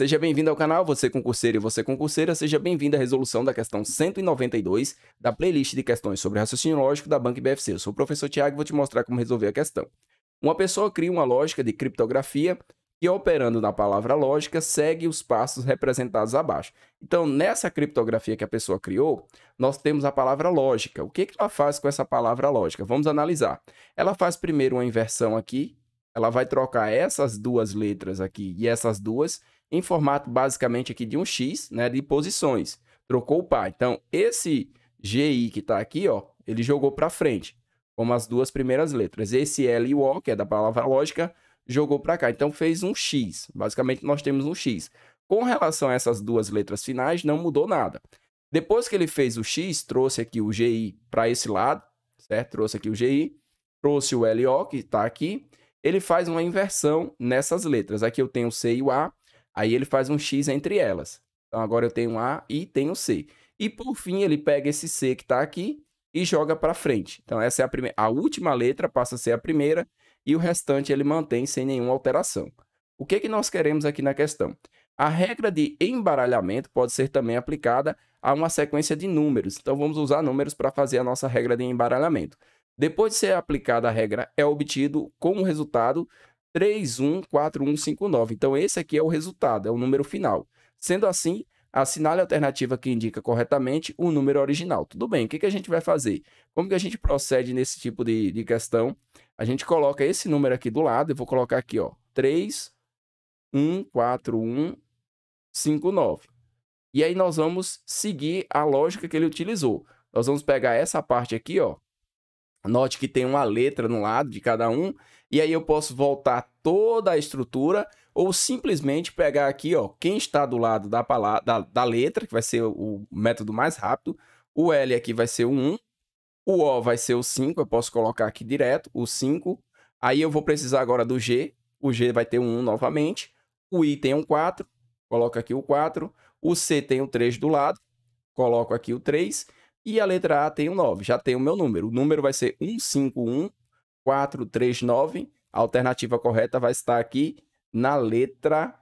Seja bem-vindo ao canal, você concurseiro e você concurseira, seja bem-vindo à resolução da questão 192 da playlist de questões sobre raciocínio lógico da Banca BFC. Eu sou o professor Tiago e vou te mostrar como resolver a questão. Uma pessoa cria uma lógica de criptografia e, operando na palavra lógica, segue os passos representados abaixo. Então, nessa criptografia que a pessoa criou, nós temos a palavra lógica. O que, que ela faz com essa palavra lógica? Vamos analisar. Ela faz primeiro uma inversão aqui, ela vai trocar essas duas letras aqui e essas duas em formato basicamente aqui de um X, né, de posições. Trocou o par. Então, esse GI que está aqui, ó, ele jogou para frente, como as duas primeiras letras. Esse L e o que é da palavra lógica, jogou para cá. Então, fez um X. Basicamente, nós temos um X. Com relação a essas duas letras finais, não mudou nada. Depois que ele fez o X, trouxe aqui o GI para esse lado, certo? Trouxe aqui o GI, trouxe o LO, que está aqui. Ele faz uma inversão nessas letras. Aqui eu tenho C e o A, Aí ele faz um X entre elas. Então agora eu tenho A e tenho C. E por fim ele pega esse C que está aqui e joga para frente. Então essa é a primeira, a última letra passa a ser a primeira e o restante ele mantém sem nenhuma alteração. O que que nós queremos aqui na questão? A regra de embaralhamento pode ser também aplicada a uma sequência de números. Então vamos usar números para fazer a nossa regra de embaralhamento. Depois de ser aplicada a regra, é obtido como resultado 314159. Então, esse aqui é o resultado, é o número final. Sendo assim, assinale a alternativa que indica corretamente o número original. Tudo bem, o que, que a gente vai fazer? Como que a gente procede nesse tipo de, de questão? A gente coloca esse número aqui do lado, eu vou colocar aqui, ó, 314159. E aí nós vamos seguir a lógica que ele utilizou. Nós vamos pegar essa parte aqui, ó, Note que tem uma letra no lado de cada um, e aí eu posso voltar toda a estrutura ou simplesmente pegar aqui, ó, quem está do lado da, palavra, da, da letra, que vai ser o método mais rápido, o L aqui vai ser o 1, o O vai ser o 5, eu posso colocar aqui direto, o 5, aí eu vou precisar agora do G, o G vai ter um 1 novamente, o I tem um 4, coloco aqui o 4, o C tem o 3 do lado, coloco aqui o 3, e a letra A tem o 9, já tem o meu número. O número vai ser 151439. A alternativa correta vai estar aqui na letra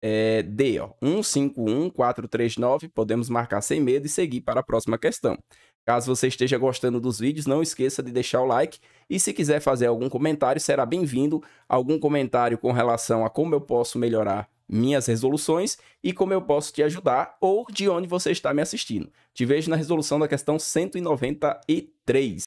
é, D. Ó. 151439. Podemos marcar sem medo e seguir para a próxima questão. Caso você esteja gostando dos vídeos, não esqueça de deixar o like. E se quiser fazer algum comentário, será bem-vindo. Algum comentário com relação a como eu posso melhorar minhas resoluções e como eu posso te ajudar ou de onde você está me assistindo. Te vejo na resolução da questão 193.